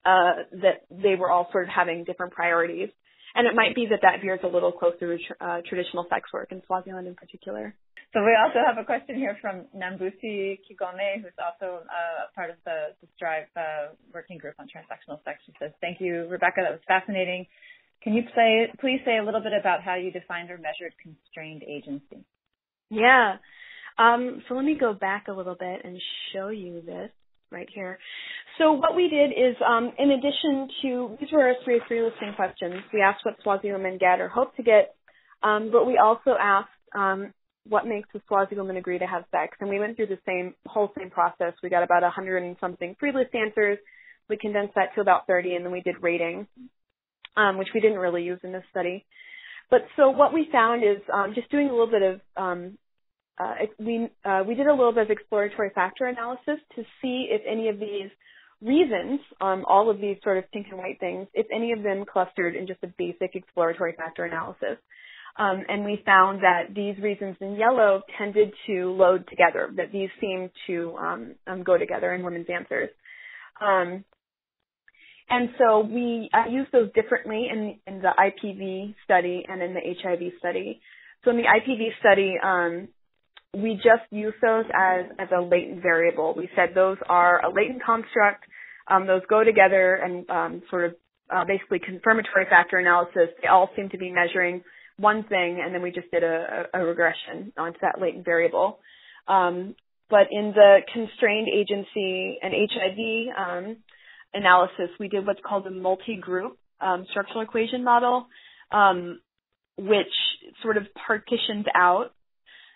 uh, that they were all sort of having different priorities. And it might be that that veers a little closer to uh, traditional sex work in Swaziland in particular. So we also have a question here from Nambusi Kyegombe, who's also uh, part of the, the Strive uh, working group on transactional sex. She says, "Thank you, Rebecca. That was fascinating. Can you please say a little bit about how you defined or measured constrained agency?" Yeah. Um, so let me go back a little bit and show you this right here. So what we did is, um, in addition to these were our three three listening questions. We asked what Swazi women get or hope to get, um, but we also asked um, what makes a Swazi woman agree to have sex? And we went through the same whole same process. We got about a hundred and something free list answers. We condensed that to about 30, and then we did rating, um, which we didn't really use in this study. But so what we found is um, just doing a little bit of um, uh, we uh, we did a little bit of exploratory factor analysis to see if any of these reasons, um, all of these sort of pink and white things, if any of them clustered in just a basic exploratory factor analysis. Um, and we found that these reasons in yellow tended to load together, that these seemed to um, um, go together in women's answers. And so we uh, used those differently in, in the IPV study and in the HIV study. So in the IPV study, um, we just use those as, as a latent variable. We said those are a latent construct. Um, those go together and um, sort of uh, basically confirmatory factor analysis. They all seem to be measuring one thing, and then we just did a, a regression onto that latent variable. Um, but in the constrained agency and HIV um, analysis, we did what's called a multi-group um, structural equation model, um, which sort of partitions out.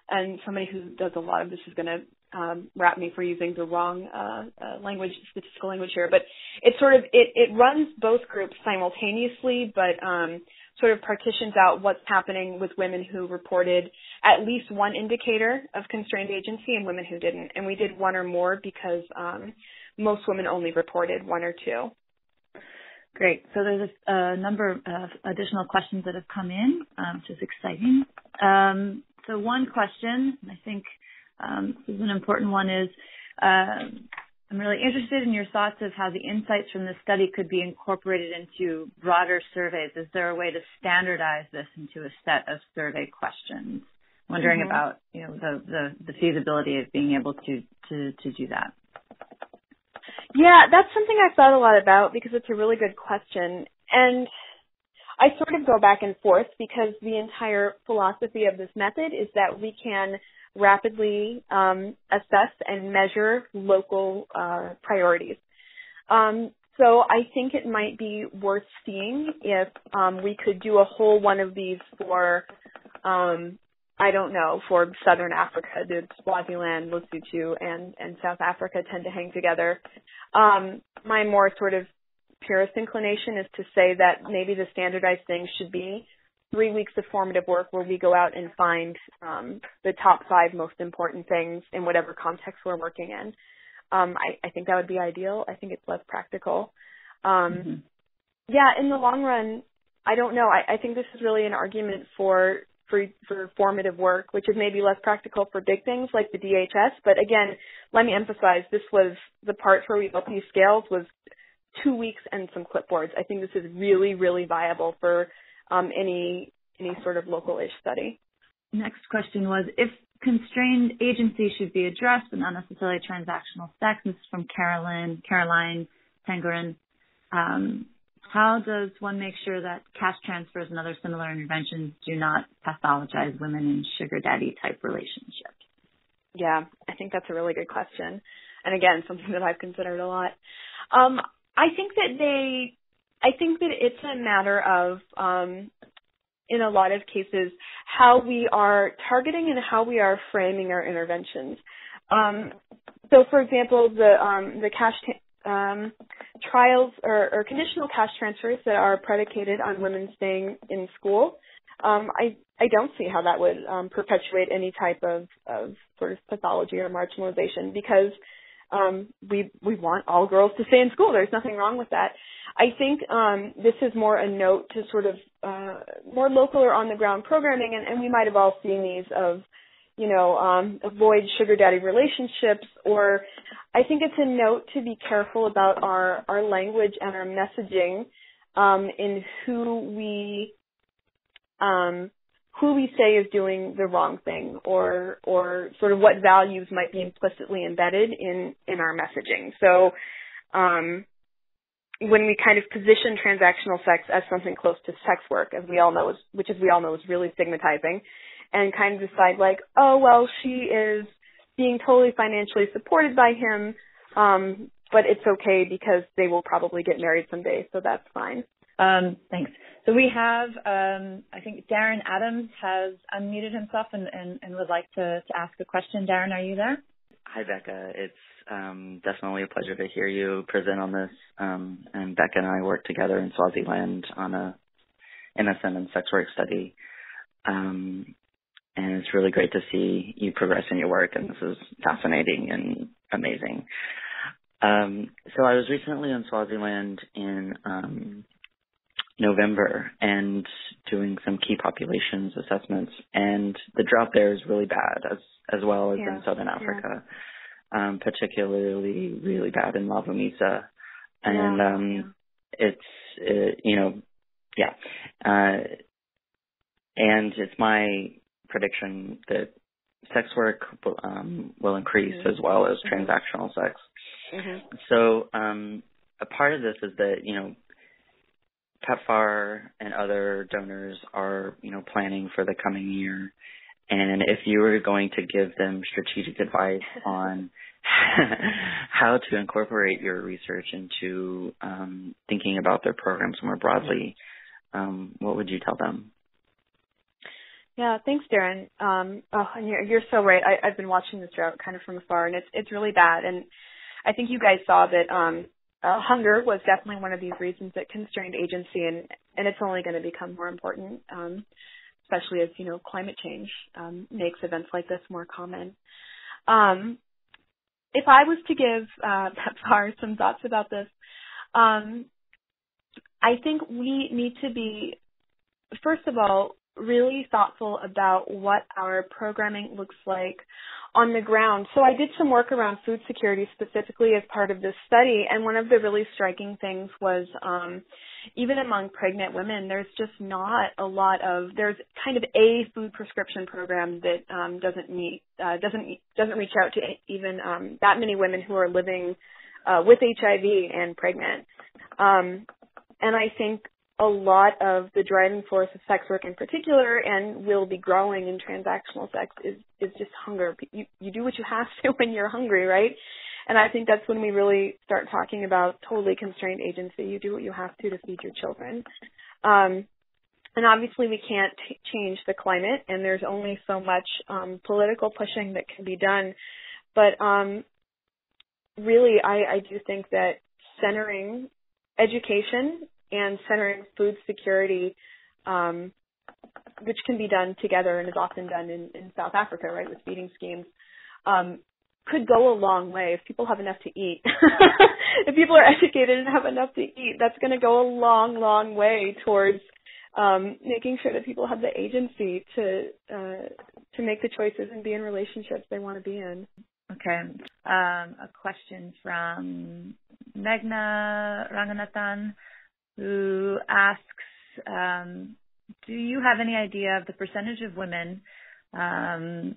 And somebody who does a lot of this is going to um, rap me for using the wrong uh, uh, language, statistical language here, but it sort of it, it runs both groups simultaneously, but um, sort of partitions out what's happening with women who reported at least one indicator of constrained agency and women who didn't. And we did one or more because um, most women only reported one or two. Great. So there's a, a number of additional questions that have come in, um, which is exciting. Um, so one question, I think um, this is an important one, is uh, I'm really interested in your thoughts of how the insights from this study could be incorporated into broader surveys. Is there a way to standardize this into a set of survey questions? Wondering mm-hmm. about you know the, the, the feasibility of being able to to to do that. Yeah, that's something I've thought a lot about because it's a really good question, and I sort of go back and forth because the entire philosophy of this method is that we can rapidly um, assess and measure local uh, priorities. Um, so I think it might be worth seeing if um, we could do a whole one of these for, um, I don't know, for Southern Africa. The Swaziland, Lesotho, and and South Africa tend to hang together. Um, my more sort of purist inclination is to say that maybe the standardized thing should be three weeks of formative work where we go out and find um, the top five most important things in whatever context we're working in. Um, I, I think that would be ideal. I think it's less practical. Um, mm-hmm. Yeah, in the long run, I don't know. I, I think this is really an argument for for for formative work, which is maybe less practical for big things like the DHS. But again, let me emphasize this was the part where we built these scales was two weeks and some clipboards. I think this is really, really viable for um, any any sort of local-ish study. Next question was if constrained agency should be addressed, but not necessarily transactional sex. This is from Carolyn Caroline Tangerin. Um, how does one make sure that cash transfers and other similar interventions do not pathologize women in sugar daddy type relationships? Yeah, I think that's a really good question. And again, something that I've considered a lot. Um, I think that they I think that it's a matter of, um, in a lot of cases, how we are targeting and how we are framing our interventions. Um, so, for example, the um, the cash t- um, trials or, or, conditional cash transfers that are predicated on women staying in school, um, I I don't see how that would um, perpetuate any type of, of sort of pathology or marginalization because um, we we want all girls to stay in school. There's nothing wrong with that. I think um, this is more a note to sort of uh, more local or on the ground programming, and, and we might have all seen these of you know, um, avoid sugar daddy relationships, or I think it's a note to be careful about our, our language and our messaging um, in who we um, who we say is doing the wrong thing, or or sort of what values might be implicitly embedded in in our messaging. So. Um, when we kind of position transactional sex as something close to sex work, as we all know is, which as we all know is really stigmatizing, and kind of decide like, oh well, she is being totally financially supported by him, um, but it's okay because they will probably get married someday, so that's fine. Um, thanks. So we have, um, I think Darren Adams has unmuted himself and, and, and would like to, to ask a question. Darren, are you there? Hi, Becca. It's um, definitely a pleasure to hear you present on this. Um, and Becca and I work together in Swaziland on a MSM and sex work study. Um, and it's really great to see you progress in your work and this is fascinating and amazing. Um, so I was recently in Swaziland in um, November and doing some key populations assessments and the drought there is really bad as as well as yeah. in southern Africa. Yeah. Um, particularly really bad in Mvumisa. And yeah. um it's uh, you know yeah. Uh and it's my prediction that sex work will, um, will increase mm-hmm. as well as mm-hmm. transactional sex. Mm-hmm. So um, a part of this is that you know PEPFAR and other donors are you know planning for the coming year, and if you were going to give them strategic advice <laughs> on <laughs> how to incorporate your research into um, thinking about their programs more broadly, um, what would you tell them? Yeah, thanks, Darren. Um, oh, and you're, you're so right. I, I've been watching this drought kind of from afar, and it's it's really bad. And I think you guys saw that um, uh, hunger was definitely one of these reasons that constrained agency, and and it's only going to become more important, um, especially as you know climate change um, makes events like this more common. Um, if I was to give uh, <laughs> PEPFAR some thoughts about this, um, I think we need to be, first of all, really thoughtful about what our programming looks like on the ground. So I did some work around food security specifically as part of this study, and one of the really striking things was um, even among pregnant women, there's just not a lot of there's kind of a food prescription program that um, doesn't meet uh, doesn't doesn't reach out to even um, that many women who are living uh, with HIV and pregnant. Um, and I think a lot of the driving force of sex work in particular and will be growing in transactional sex is is just hunger. You you do what you have to <laughs> when you're hungry, right? And I think that's when we really start talking about totally constrained agency. You do what you have to to feed your children. Um, and obviously we can't t- change the climate and there's only so much um, political pushing that can be done. But um, really I, I do think that centering education and centering food security, um, which can be done together and is often done in, in South Africa, right, with feeding schemes, um, could go a long way if people have enough to eat. <laughs> if people are educated and have enough to eat, that's going to go a long, long way towards um, making sure that people have the agency to uh, to make the choices and be in relationships they want to be in. Okay. Um, a question from Meghna Ranganathan who asks, um, do you have any idea of the percentage of women, um,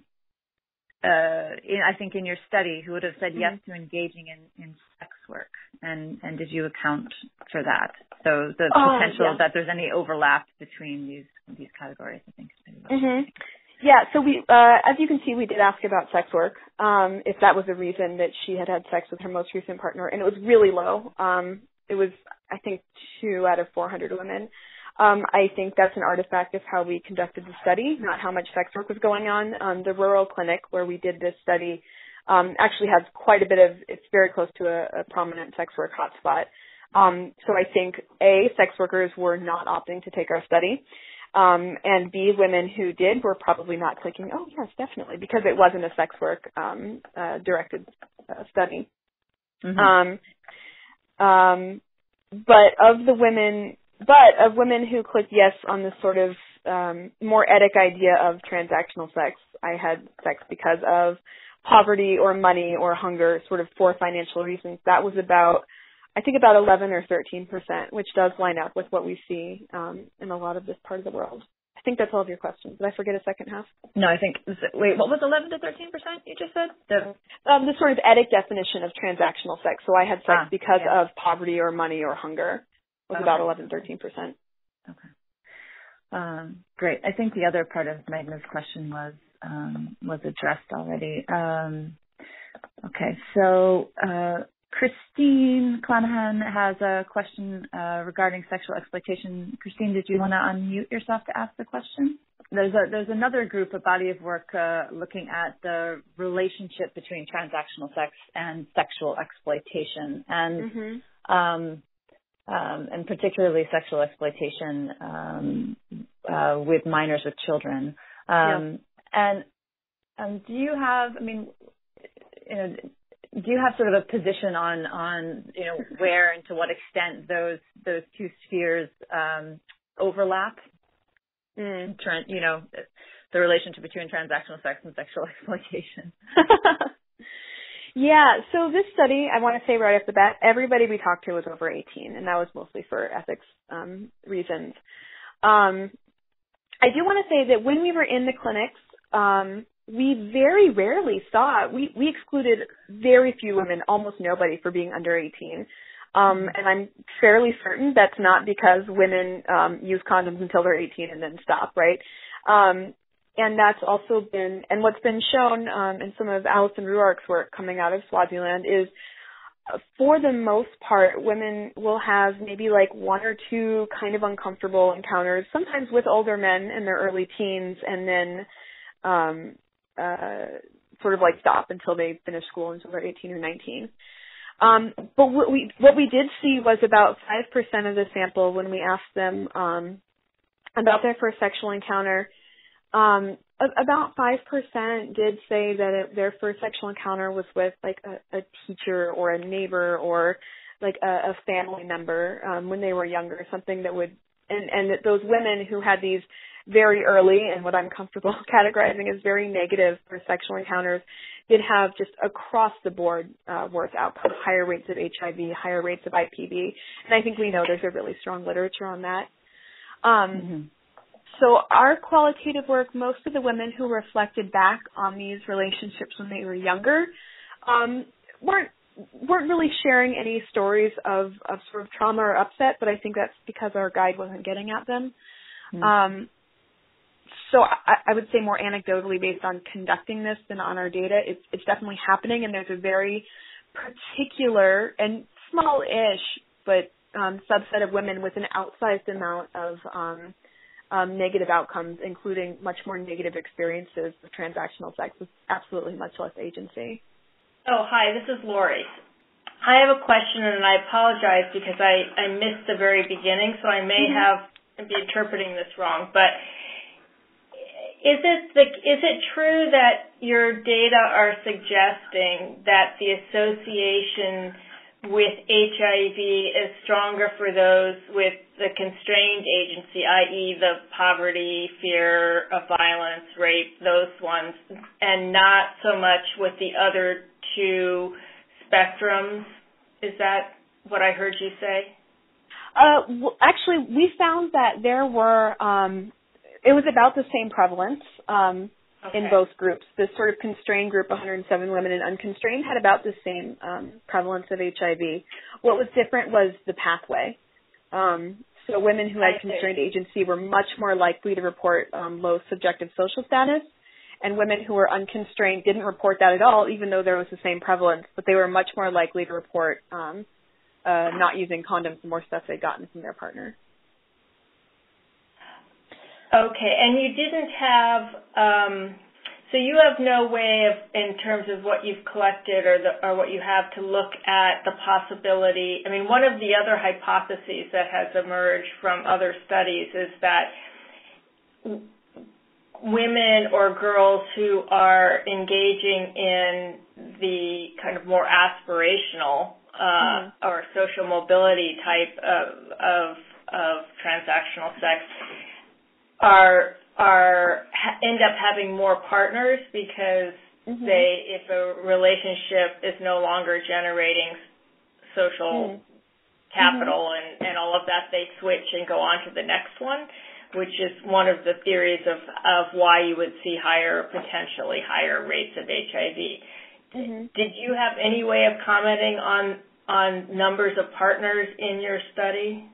uh, in, I think in your study, who would have said yes mm-hmm. to engaging in, in sex work, and and did you account for that? So the oh, potential yeah. that there's any overlap between these these categories, I think. Mm-hmm. Yeah, so we, uh, as you can see, we did ask about sex work, um, if that was the reason that she had had sex with her most recent partner, and it was really low. Um, it was I think two out of 400 women. Um, I think that's an artifact of how we conducted the study, not how much sex work was going on. Um, the rural clinic where we did this study um, actually has quite a bit of. It's very close to a, a prominent sex work hotspot. Um, so I think a sex workers were not opting to take our study. Um, and B, women who did were probably not clicking, oh yes, definitely, because it wasn't a sex work um, uh, directed uh, study. Mm-hmm. Um, um, but of the women, but of women who clicked yes on this sort of um, more etic idea of transactional sex, I had sex because of poverty or money or hunger, sort of for financial reasons. That was about, I think, about 11 or 13 percent, which does line up with what we see um, in a lot of this part of the world. I think that's all of your questions. Did I forget a second half? No, I think. Wait, what was 11 to 13 percent? You just said the um, the sort of etic definition of transactional sex. So I had sex ah, because yeah. of poverty or money or hunger. Was okay. about 11 13 percent. Okay. Um, great. I think the other part of Meghna's question was um, was addressed already. Um, okay, so uh, Christine Clanahan has a question uh, regarding sexual exploitation. Christine, did you want to unmute yourself to ask the question? There's a, there's another group, a body of work uh, looking at the relationship between transactional sex and sexual exploitation, and mm-hmm. um, um, and particularly sexual exploitation um, uh, with minors with children. Um, and um, do you have? I mean, you know, do you have sort of a position on on you know where and to what extent those those two spheres um, overlap? Mm. You know, the relationship between transactional sex and sexual <laughs> exploitation. yeah. So this study, I want to say right off the bat, everybody we talked to was over 18, and that was mostly for ethics um, reasons. Um, I do want to say that when we were in the clinics, um, we very rarely saw we we excluded very few women, almost nobody, for being under 18. Um, and I'm fairly certain that's not because women um, use condoms until they're 18 and then stop, right? Um, and that's also been, and what's been shown um, in some of Allison Ruark's work coming out of Swaziland is, uh, for the most part, women will have maybe like one or two kind of uncomfortable encounters, sometimes with older men in their early teens, and then um, uh, sort of like stop until they finish school until they're 18 or 19. Um, but what we what we did see was about five percent of the sample when we asked them um, about their first sexual encounter. Um, about five percent did say that it, their first sexual encounter was with like a, a teacher or a neighbor or like a, a family member um, when they were younger, something that would and and that those women who had these very early and what I'm comfortable <laughs> categorizing as very negative for sexual encounters did have just across the board uh, worse outcomes, higher rates of HIV, higher rates of IPV, and I think we know there's a really strong literature on that. Um, mm-hmm. So our qualitative work, most of the women who reflected back on these relationships when they were younger, um, weren't weren't really sharing any stories of, of sort of trauma or upset, but I think that's because our guide wasn't getting at them. Mm-hmm. Um, so I, I would say more anecdotally based on conducting this than on our data, it's, it's definitely happening, and there's a very particular and small-ish, but um, subset of women with an outsized amount of um, um, negative outcomes, including much more negative experiences with transactional sex with absolutely much less agency. Oh, hi, this is Lori. I have a question, and I apologize because I, I missed the very beginning, so I may mm-hmm. have be interpreting this wrong. But is it the, is it true that your data are suggesting that the association with HIV is stronger for those with the constrained agency, i.e., the poverty, fear of violence, rape, those ones, and not so much with the other two spectrums? Is that what I heard you say? Uh, actually, we found that there were um, it was about the same prevalence um, okay. in both groups. The sort of constrained group, 107 women, and unconstrained had about the same um, prevalence of HIV. What was different was the pathway. Um, so women who had constrained agency were much more likely to report um, low subjective social status, and women who were unconstrained didn't report that at all, even though there was the same prevalence. But they were much more likely to report um, uh, not using condoms and more stuff they'd gotten from their partner. Okay, and you didn't have, um, so you have no way of, in terms of what you've collected or, the, or what you have to look at the possibility. I mean, one of the other hypotheses that has emerged from other studies is that women or girls who are engaging in the kind of more aspirational uh, mm-hmm. or social mobility type of, of of transactional sex are are end up having more partners because mm-hmm. they if a relationship is no longer generating social mm-hmm. capital and and all of that they switch and go on to the next one which is one of the theories of of why you would see higher potentially higher rates of HIV mm-hmm. did you have any way of commenting on on numbers of partners in your study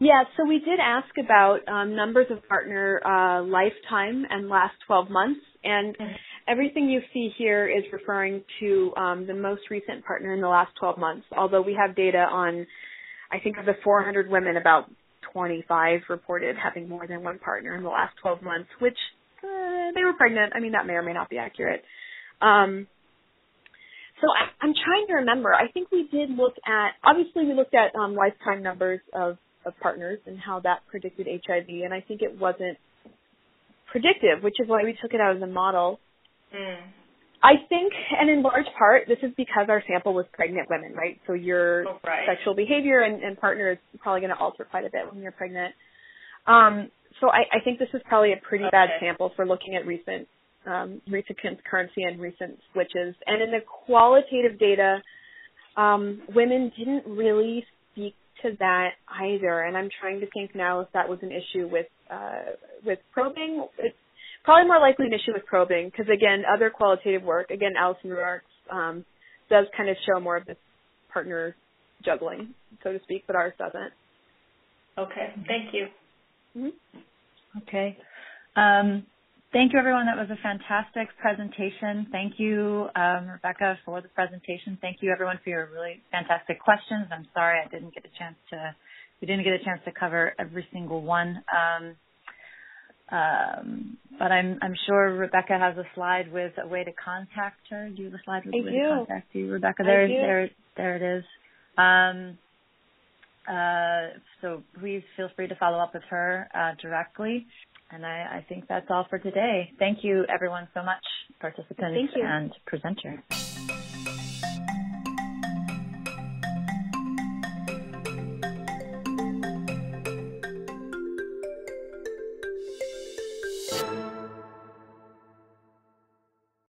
yeah, so we did ask about um, numbers of partner uh, lifetime and last 12 months, and mm-hmm. everything you see here is referring to um, the most recent partner in the last 12 months. Although we have data on, I think of the 400 women, about 25 reported having more than one partner in the last 12 months, which uh, they were pregnant. I mean, that may or may not be accurate. Um, so I, am trying to remember. I think we did look at, obviously we looked at um, lifetime numbers of of partners and how that predicted HIV. And I think it wasn't predictive, which is why we took it out as a model. Mm. I think, and in large part, this is because our sample was pregnant women, right? So your oh, right. sexual behavior and, and partner is probably going to alter quite a bit when you're pregnant. Um, so I, I think this is probably a pretty okay. bad sample for looking at recent um, recent concurrency and recent switches. And in the qualitative data, um, women didn't really speak to that either, and I'm trying to think now if that was an issue with uh, with probing. It's probably more likely an issue with probing because again, other qualitative work, again, Allison Ruark's um, does kind of show more of this partner juggling, so to speak, but ours doesn't. Okay, thank you. Mm-hmm. Okay. Um, Thank you, everyone. That was a fantastic presentation. Thank you, um, Rebecca, for the presentation. Thank you, everyone, for your really fantastic questions. I'm sorry I didn't get a chance to, we didn't get a chance to cover every single one. Um, um, but I'm, I'm sure Rebecca has a slide with a way to contact her. Do you have a slide with I a way do. to contact you, Rebecca? There, there, there it is. Um, uh, so please feel free to follow up with her uh, directly. And I, I think that's all for today. Thank you, everyone, so much, participants and presenter.